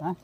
huh?